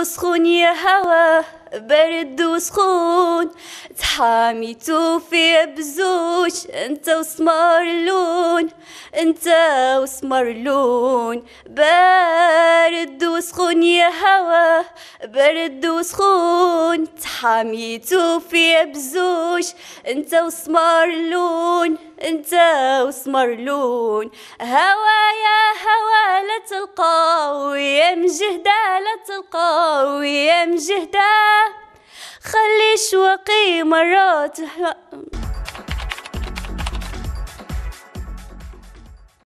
وسخون يا هوا برد وسخون تحاميتو في بزوج انت وسمر اللون انت وسمر اللون بارد وسخون يا هوا برد وسخون تحاميتو في بزوج انت وسمر اللون انت وسمر لون. هوا يا هوا لا تلقى ويا مجهدة لا تلقى ويا مجهدة خلي شوقي مرات